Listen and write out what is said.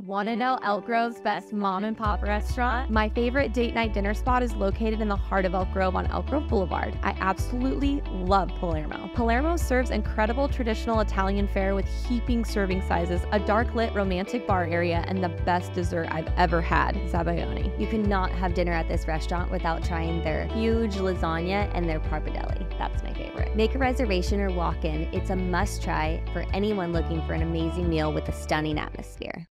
Want to know Elk Grove's best mom and pop restaurant? My favorite date night dinner spot is located in the heart of Elk Grove on Elk Grove Boulevard. I absolutely love Palermo. Palermo serves incredible traditional Italian fare with heaping serving sizes, a dark lit romantic bar area, and the best dessert I've ever had, Zabaioni. You cannot have dinner at this restaurant without trying their huge lasagna and their pappardelle. That's my favorite. Make a reservation or walk in. It's a must try for anyone looking for an amazing meal with a stunning atmosphere.